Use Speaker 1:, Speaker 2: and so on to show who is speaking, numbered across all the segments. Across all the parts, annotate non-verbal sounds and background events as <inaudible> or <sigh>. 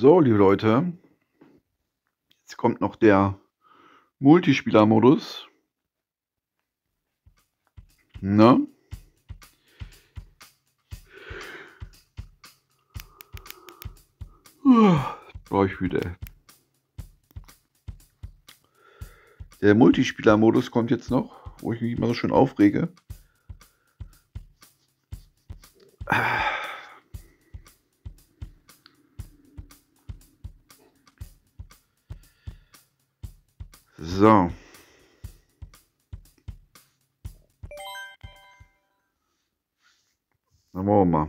Speaker 1: So, liebe Leute, jetzt kommt noch der Multispieler-Modus. Ne? Brauche ich wieder. Der Multispieler-Modus kommt jetzt noch, wo ich mich immer so schön aufrege. Dann wollen wir mal.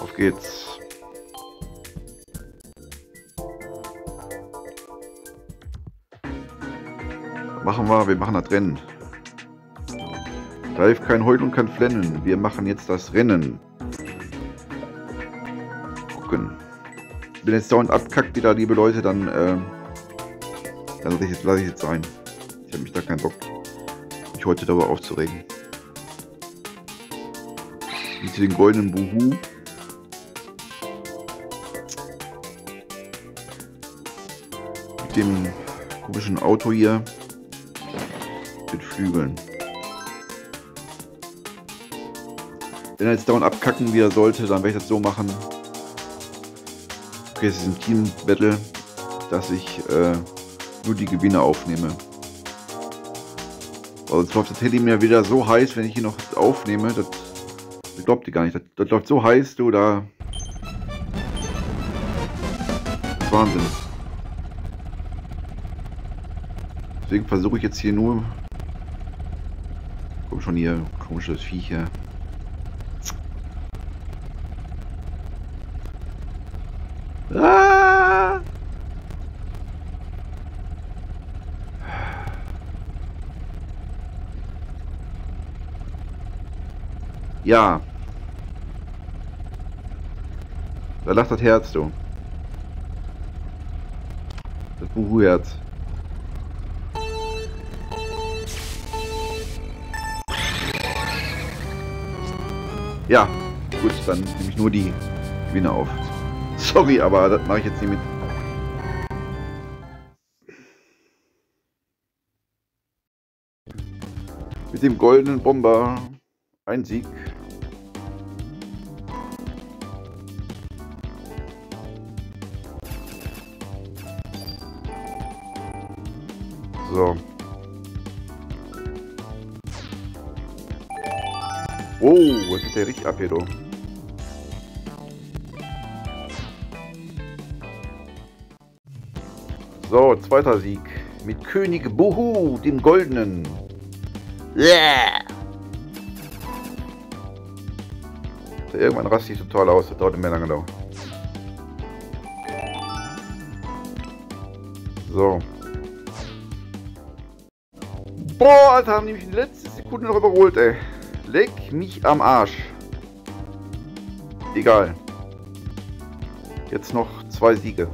Speaker 1: Auf geht's. Machen wir, wir machen das Rennen. Da hilft kein Heulen und kein Flennen. Wir machen jetzt das Rennen. Gucken. Wenn jetzt dauernd abkackt wieder, liebe Leute, dann, äh, dann lasse ich, jetzt, lass ich jetzt sein. Ich habe mich da keinen Bock, mich heute darüber aufzuregen. Mit den goldenen Buhu. Mit dem komischen Auto hier. Mit Flügeln. Wenn er jetzt dauernd abkacken, wie er sollte, dann werde ich das so machen. Okay, es ist ein Team-Battle, dass ich äh, nur die Gewinne aufnehme. Aber jetzt läuft das Handy mir wieder so heiß, wenn ich hier noch aufnehme. Das, glaubt ihr gar nicht. Das, das läuft so heiß, du, da. Wahnsinn. Deswegen versuche ich jetzt hier nur. Komm schon hier, komisches Viech hier. Ja. Da lacht das Herz, du. Das Buhu-Herz. Ja, gut, dann nehme ich nur die Gewinne auf. Sorry, aber das mache ich jetzt nicht mit. Mit dem goldenen Bomber ein Sieg. So. Oh, was geht der richtig ab hier, du? So, zweiter Sieg. Mit König Buhu, dem Goldenen. Yeah. Irgendwann raste ich total aus. Das dauert nicht mehr lange dauern. So. Boah, Alter, haben die mich in der letzten Sekunde noch überholt, ey. Leck mich am Arsch. Egal. Jetzt noch zwei Siege.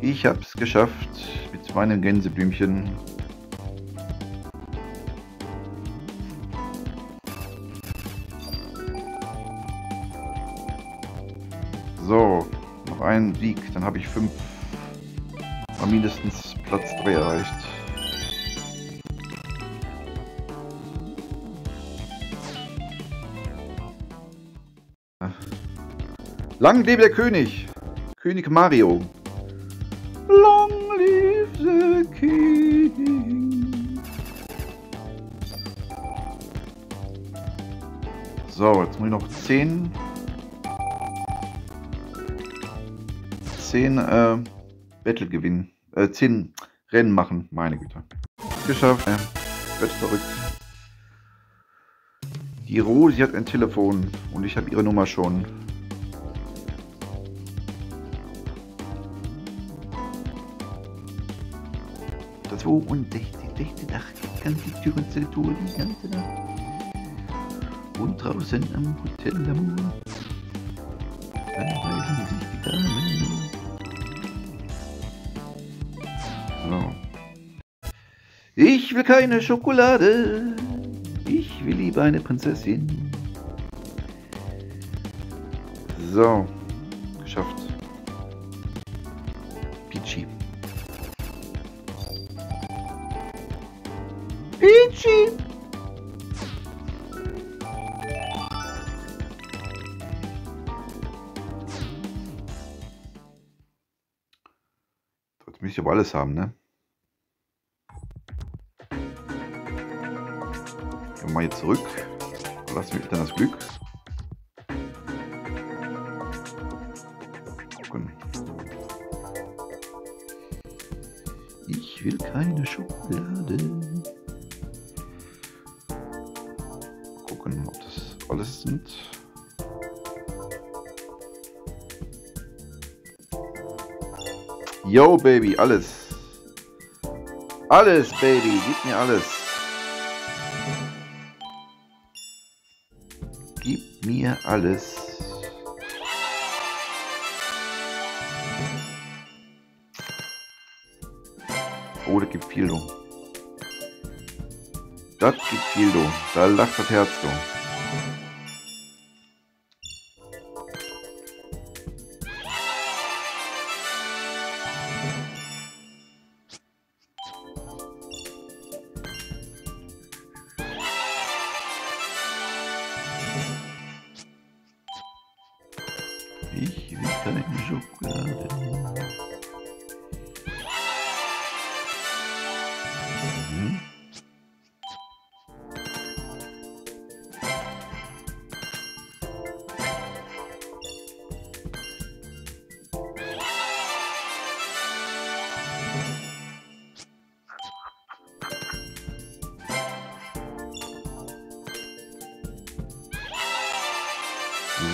Speaker 1: Ich hab's geschafft mit meinem Gänseblümchen. Noch ein Sieg, dann habe ich fünf, mal mindestens Platz 3 erreicht. Lang lebe der König! König Mario! Long live the king! So, jetzt muss ich noch 10 10 äh, Battle gewinnen. Äh, 10 Rennen machen, meine Güte. Geschafft, ja. Wird verrückt. Die Rose hat ein Telefon und ich habe ihre Nummer schon. Das 62. Nacht ganz die Türen zu tun, die ganze Nacht. Und draußen am Hotel Lamour Teilweise sich will keine Schokolade. Ich will lieber eine Prinzessin. So. Geschafft. Peachy. Peachy! Jetzt müsste ich aber alles haben, ne? Wir mal hier zurück. Lassen wir dann das Glück. Gucken. Ich will keine Schokolade. Gucken, ob das alles sind. Yo, Baby, alles. Alles, Baby, gib mir alles. Mir alles. Oh, das gibt viel, du. Das gibt viel, du. Da lacht das Herz, du.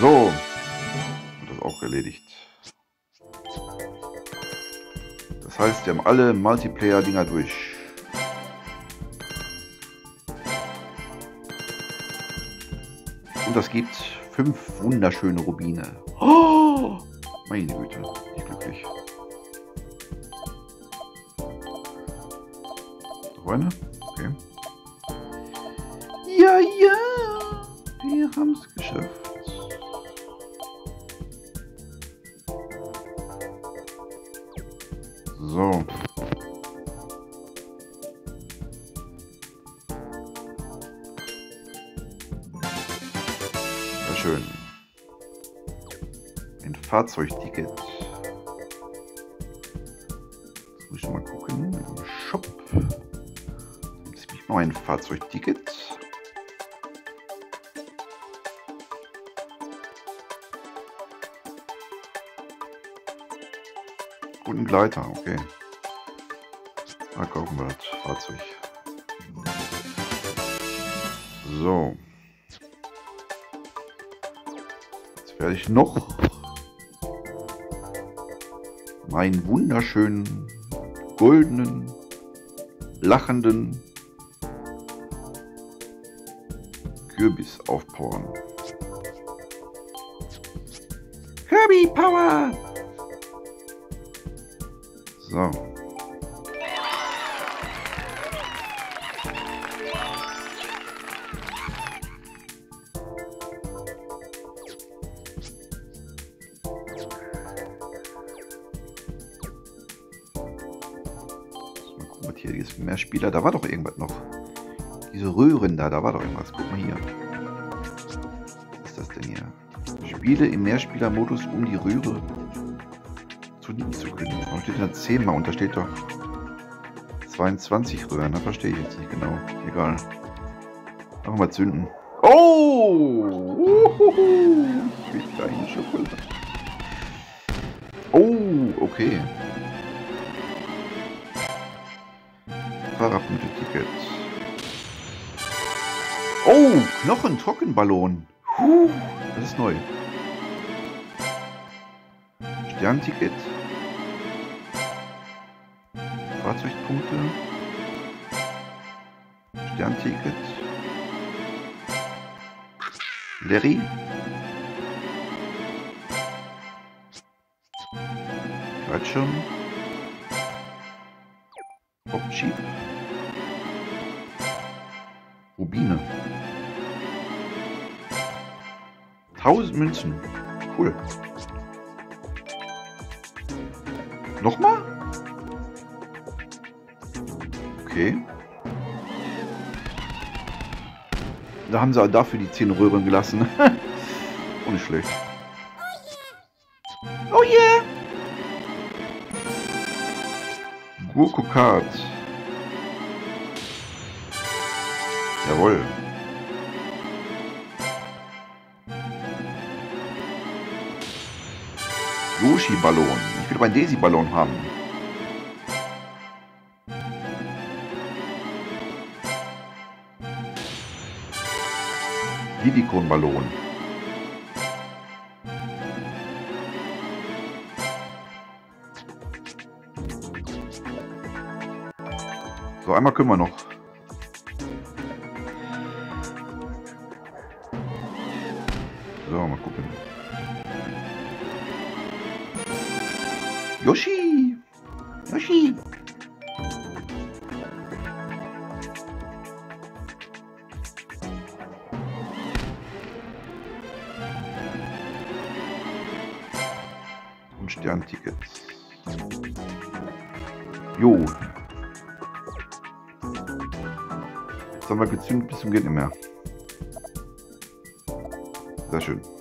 Speaker 1: So, das ist auch erledigt. Das heißt, wir haben alle Multiplayer-Dinger durch. Und das gibt fünf wunderschöne Rubine. Oh, meine Güte, ich glücklich. Noch eine? Okay. Ja, ja, wir haben So. Sehr schön. Ein Fahrzeugticket. Jetzt muss ich mal gucken. Im Shop. Jetzt habe ich mal ein Fahrzeugticket. Guten Gleiter, okay. Da kaufen wir das Fahrzeug. So. Jetzt werde ich noch meinen wunderschönen, goldenen, lachenden Kürbis aufpowern. Kirby Power! So. Hier ist. Mehr Spieler. Da war doch irgendwas noch. Diese Röhren da, da war doch irgendwas. Guck mal hier. Was ist das denn hier? Spiele im Mehrspielermodus um die Röhre Warum steht da 10 mal da steht doch 22 Röhren? Da verstehe ich jetzt nicht genau. Egal. Einfach mal zünden. Oh! Uhuhu. Will keine Schokolade. Oh, okay. Fahrradmittelticket. Oh, Knochen-Trockenballon. Das ist neu. Sternticket. Fahrzeugpunkte. Sternticket. Larry. Bildschirm. Hauptschieb. Rubine. 1000 Münzen. Cool. Nochmal? Okay. Da haben sie dafür die 10 Röhren gelassen. <laughs> Ohne schlecht. Oh yeah! Gurkokart. Jawohl. Yoshi-Ballon. Ich will meinen Daisy-Ballon haben. Silikon-Ballon. So, einmal können wir noch. So, mal gucken. Yoshi! Jo. Jetzt haben wir gezündet bis zum geht nicht. Sehr schön.